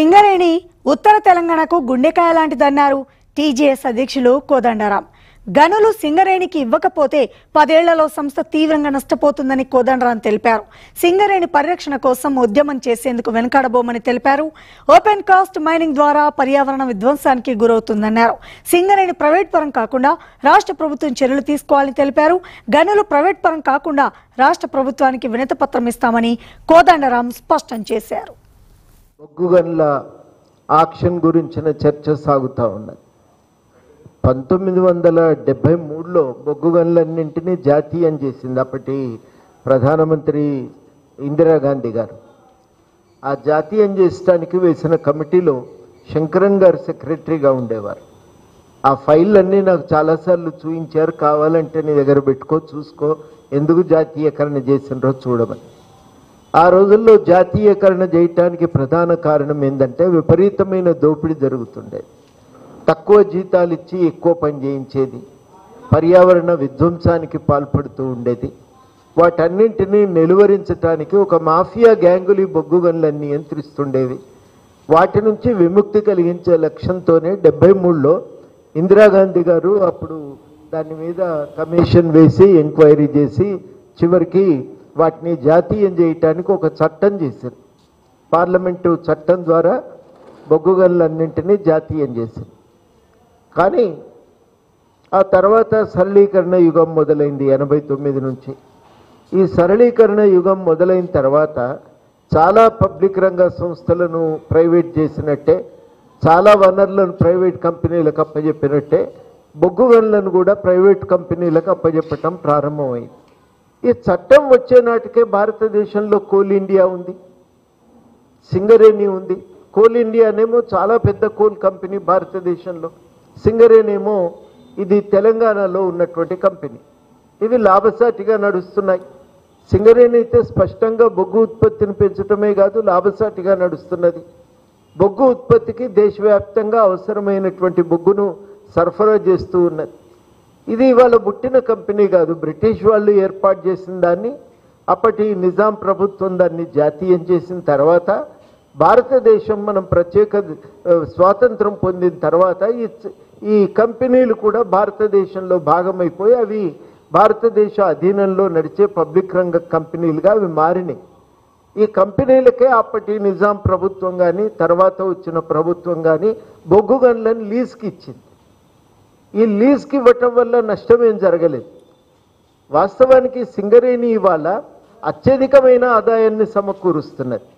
సింగరేణి ఉత్తర తెలంగాణకు గుండెకాయ లాంటిదన్నారు. టీజేఎస్ అధ్యక్షులు కోదండరాం. గనులు సింగరేణికి ఇవ్వకపోతే పదేళ్ళలో సంస్థ తీవ్రంగా నష్టపోతుందని కోదండరాం తెలిపారు. సింగరేణి పరిరక్షణ కోసం ఉద్యమం చేసేందుకు వెనకాడబోమని తెలిపారు. ఓపెన్ కాస్ట్ మైనింగ్ ద్వారా పర్యావరణ విధ్వంసానికి గురవుతుందన్నారు. సింగరేణి ప్రైవేట్ పరం కాకుండా రాష్ట్ర ప్రభుత్వం చర్యలు తీసుకోవాలని తెలిపారు. గనులు ప్రైవేట్ పరం కాకుండా రాష్ట్ర ప్రభుత్వానికి వినతపత్రం ఇస్తామని కోదండరాం స్పష్టం చేశారు. బొగ్గుగన్ల ఆక్షన్ గురించిన చర్చ సాగుతూ ఉన్నది. పంతొమ్మిది వందల డెబ్బై మూడులో బొగ్గుగన్లన్నింటినీ జాతీయం చేసింది అప్పటి ప్రధానమంత్రి ఇందిరాగాంధీ గారు. ఆ జాతీయం చేసడానికి వేసిన కమిటీలో శంకరన్ గారు సెక్రటరీగా ఉండేవారు. ఆ ఫైళ్ళన్నీ నాకు చాలాసార్లు చూపించారు కావాలంటే నీ దగ్గర పెట్టుకో చూసుకో ఎందుకు జాతీయకరణ చేసినరో చూడమని. ఆ రోజుల్లో జాతీయకరణ చేయటానికి ప్రధాన కారణం ఏంటంటే విపరీతమైన దోపిడీ జరుగుతుండేది తక్కువ జీతాలు ఇచ్చి ఎక్కువ పని చేయించేది. పర్యావరణ విధ్వంసానికి పాల్పడుతూ ఉండేది. వాటన్నింటినీ నిలువరించటానికి ఒక మాఫియా గ్యాంగులు ఈ బొగ్గు గనులన్నీ నియంత్రిస్తుండేవి వాటి నుంచి విముక్తి కలిగించే లక్ష్యంతోనే డెబ్బై మూడులో ఇందిరాగాంధీ గారు అప్పుడు దాని మీద కమిషన్ వేసి ఎంక్వైరీ చేసి చివరికి వాటిని జాతీయం చేయటానికి ఒక చట్టం చేశారు. పార్లమెంటు చట్టం ద్వారా బొగ్గుగల్లన్నింటినీ జాతీయం చేశారు. కానీ ఆ తర్వాత సరళీకరణ యుగం మొదలైంది ఎనభై తొమ్మిది నుంచి. ఈ సరళీకరణ యుగం మొదలైన తర్వాత చాలా పబ్లిక్ రంగ సంస్థలను ప్రైవేట్ చేసినట్టే చాలా వనరులను ప్రైవేట్ కంపెనీలకు అప్పజెప్పినట్టే బొగ్గు గనులను కూడా ప్రైవేట్ కంపెనీలకు అప్పజెప్పటం ప్రారంభమైంది. ఈ చట్టం వచ్చే నాటికే భారతదేశంలో కోల్ ఇండియా ఉంది. సింగరేణి ఉంది. కోల్ ఇండియానేమో చాలా పెద్ద కోల్ కంపెనీ భారతదేశంలో. సింగరేణి ఏమో ఇది తెలంగాణలో ఉన్నటువంటి కంపెనీ. ఇవి లాభసాటిగా నడుస్తున్నాయి. సింగరేణి అయితే స్పష్టంగా బొగ్గు ఉత్పత్తిని పెంచడమే కాదు లాభసాటిగా నడుస్తున్నది. బొగ్గు ఉత్పత్తికి దేశవ్యాప్తంగా అవసరమైనటువంటి బొగ్గును సరఫరా చేస్తూ ఉన్నది. ఇది ఇవాళ పుట్టిన కంపెనీ కాదు. బ్రిటిష్ వాళ్ళు ఏర్పాటు చేసిన దాన్ని అప్పటి నిజాం ప్రభుత్వం దాన్ని జాతీయం చేసిన తర్వాత భారతదేశం మనం ప్రత్యేక స్వాతంత్రం పొందిన తర్వాత ఈ ఈ కంపెనీలు కూడా భారతదేశంలో భాగమైపోయి అవి భారతదేశ అధీనంలో నడిచే పబ్లిక్ రంగ కంపెనీలుగా అవి మారినాయి. ఈ కంపెనీలకే అప్పటి నిజాం ప్రభుత్వం కానీ తర్వాత వచ్చిన ప్రభుత్వం కానీ బొగ్గు గన్లను లీజ్కి ఇచ్చింది. ఈ లీజ్కి ఇవ్వటం వల్ల నష్టం ఏం జరగలేదు. వాస్తవానికి సింగరేణి ఇవాళ అత్యధికమైన ఆదాయాన్ని సమకూరుస్తున్నది.